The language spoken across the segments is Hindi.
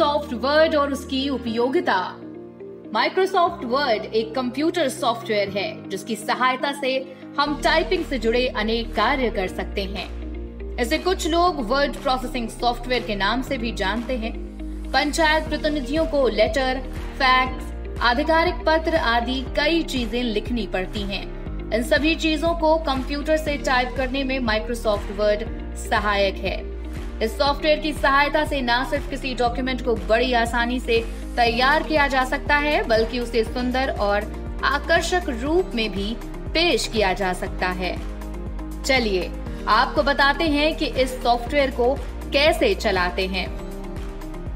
वर्ड और उसकी उपयोगिता। माइक्रोसॉफ्ट वर्ड एक कंप्यूटर सॉफ्टवेयर है, जिसकी सहायता से हम टाइपिंग से जुड़े अनेक कार्य कर सकते हैं। इसे कुछ लोग वर्ड प्रोसेसिंग सॉफ्टवेयर के नाम से भी जानते हैं। पंचायत प्रतिनिधियों को लेटर फैक्स आधिकारिक पत्र आदि कई चीज़ें लिखनी पड़ती हैं। इन सभी चीज़ों को कंप्यूटर से टाइप करने में माइक्रोसॉफ्ट वर्ड सहायक है। इस सॉफ्टवेयर की सहायता से न सिर्फ़ किसी डॉक्यूमेंट को बड़ी आसानी से तैयार किया जा सकता है, बल्कि उसे सुंदर और आकर्षक रूप में भी पेश किया जा सकता है। चलिए, आपको बताते हैं कि इस सॉफ्टवेयर को कैसे चलाते हैं।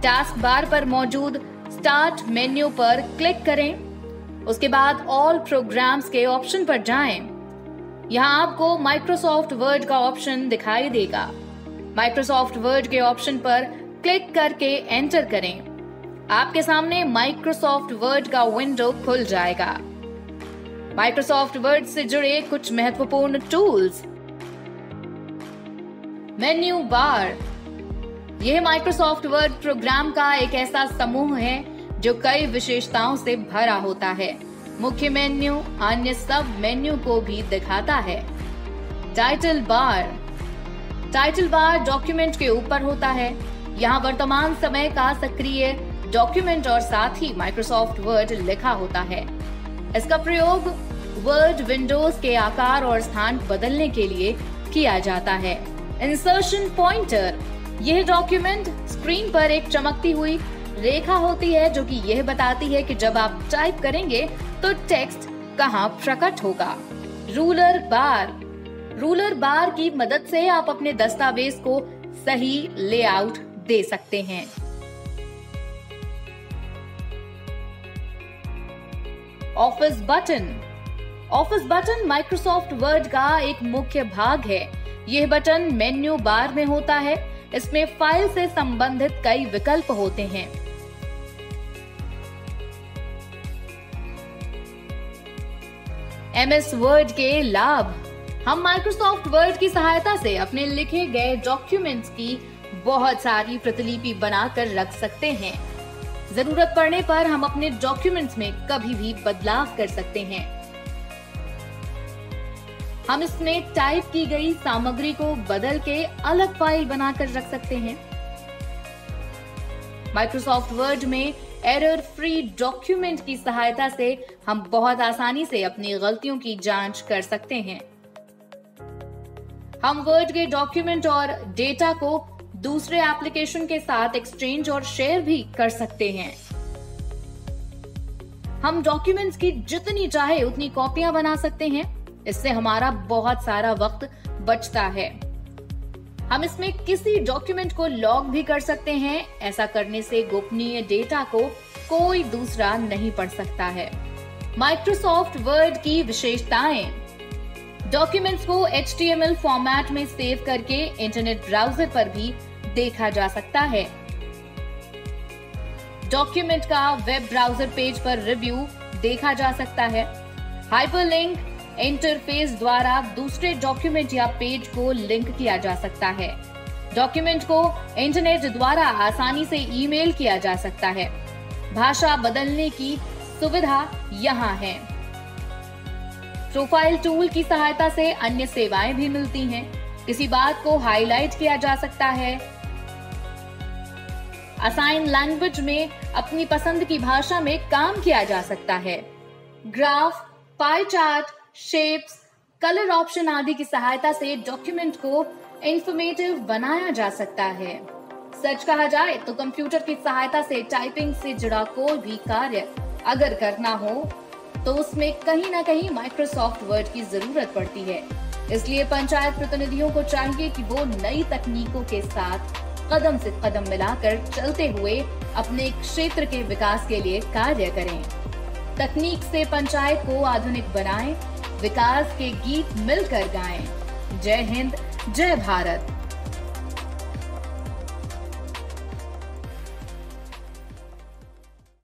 टास्क बार पर मौजूद स्टार्ट मेन्यू पर क्लिक करें। उसके बाद ऑल प्रोग्राम्स के ऑप्शन पर जाएँ। यहाँ आपको माइक्रोसॉफ्ट वर्ड का ऑप्शन दिखाई देगा। माइक्रोसॉफ्ट वर्ड के ऑप्शन पर क्लिक करके एंटर करें। आपके सामने माइक्रोसॉफ्ट वर्ड का विंडो खुल जाएगा। माइक्रोसॉफ्ट वर्ड से जुड़े कुछ महत्वपूर्ण टूल्स मेन्यू बार यह माइक्रोसॉफ्ट वर्ड प्रोग्राम का एक ऐसा समूह है जो कई विशेषताओं से भरा होता है। मुख्य मेन्यू अन्य सब मेन्यू को भी दिखाता है। Title bar title bar document के ऊपर होता है। यहाँ वर्तमान समय का सक्रिय डॉक्यूमेंट और साथ ही माइक्रोसॉफ्ट वर्ड लिखा होता है। इसका प्रयोग वर्ड विंडोज़ के आकार और स्थान बदलने के लिए किया जाता है। इंसर्शन पॉइंटर यह डॉक्यूमेंट स्क्रीन पर एक चमकती हुई रेखा होती है जो कि यह बताती है कि जब आप टाइप करेंगे तो टेक्स्ट कहाँ प्रकट होगा। रूलर बार रूलर बार की मदद से आप अपने दस्तावेज़ को सही लेआउट दे सकते हैं। Office button. Office button Microsoft Word का एक मुख्य भाग है। यह बटन मेन्यू बार में होता है। इसमें फ़ाइल से संबंधित कई विकल्प होते हैं। एमएस वर्ड के लाभ। हम माइक्रोसॉफ्ट वर्ड की सहायता से अपने लिखे गए डॉक्यूमेंट्स की बहुत सारी प्रतिलिपि बनाकर रख सकते हैं। ज़रूरत पड़ने पर हम अपने डॉक्यूमेंट्स में कभी भी बदलाव कर सकते हैं। हम इसमें टाइप की गई सामग्री को बदल के अलग फ़ाइल बनाकर रख सकते हैं। माइक्रोसॉफ्ट वर्ड में एरर फ्री डॉक्यूमेंट की सहायता से हम बहुत आसानी से अपनी गलतियों की जाँच कर सकते हैं। हम वर्ड के डॉक्यूमेंट और डेटा को दूसरे एप्लीकेशन के साथ एक्सचेंज और शेयर भी कर सकते हैं। हम डॉक्यूमेंट्स की जितनी चाहे उतनी कॉपियाँ बना सकते हैं। इससे हमारा बहुत सारा वक्त बचता है। हम इसमें किसी डॉक्यूमेंट को लॉग भी कर सकते हैं। ऐसा करने से गोपनीय डेटा को कोई दूसरा नहीं पढ़ सकता है। माइक्रोसॉफ्ट वर्ड की विशेषताएँ। डॉक्यूमेंट्स को एचटीएमएल फॉर्मेट में सेव करके इंटरनेट ब्राउज़र पर भी देखा जा सकता है। डॉक्यूमेंट का वेब ब्राउज़र पेज पर रिव्यू देखा जा सकता है। हाइपरलिंक इंटरफेस द्वारा दूसरे डॉक्यूमेंट या पेज को लिंक किया जा सकता है। डॉक्यूमेंट को इंटरनेट द्वारा आसानी से ईमेल किया जा सकता है। भाषा बदलने की सुविधा यहाँ है। प्रोफ़ाइल टूल की सहायता से अन्य सेवाएँ भी मिलती हैं। किसी बात को हाईलाइट किया जा सकता है। असाइन लैंग्वेज में अपनी पसंद की भाषा में काम किया जा सकता है। Graph pie chart shapes colour option आदि की सहायता से डॉक्यूमेंट को इंफॉर्मेटिव बनाया जा सकता है। सच कहा जाए तो कंप्यूटर की सहायता से टाइपिंग से जुड़ा कोई भी कार्य अगर करना हो तो उसमें कहीं ना कहीं माइक्रोसॉफ्ट वर्ड की ज़रूरत पड़ती है। इसलिए पंचायत प्रतिनिधियों को चाहिए कि वो नई तकनीकों के साथ कदम से कदम मिलाकर चलते हुए अपने क्षेत्र के विकास के लिए कार्य करें। तकनीक से पंचायत को आधुनिक बनाएँ, विकास के गीत मिलकर गाएँ। जय हिंद, जय भारत।